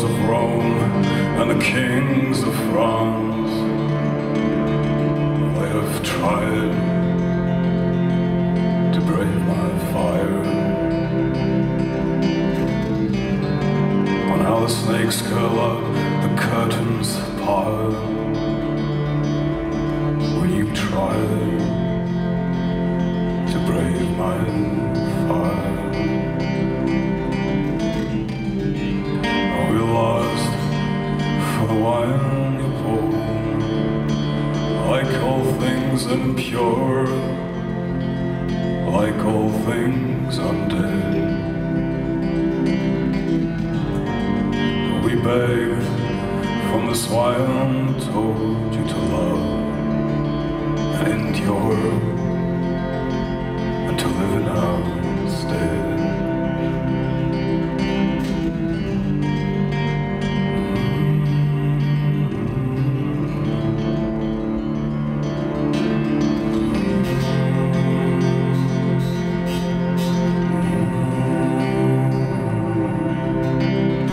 emperors of Rome and the kings of France. They have tried to brave my fire. On how the snakes curl up, the curtains pile. When you tried to brave my Like all things impure, like all things undead. We begged from the swine told you to love and endure and to live in stead.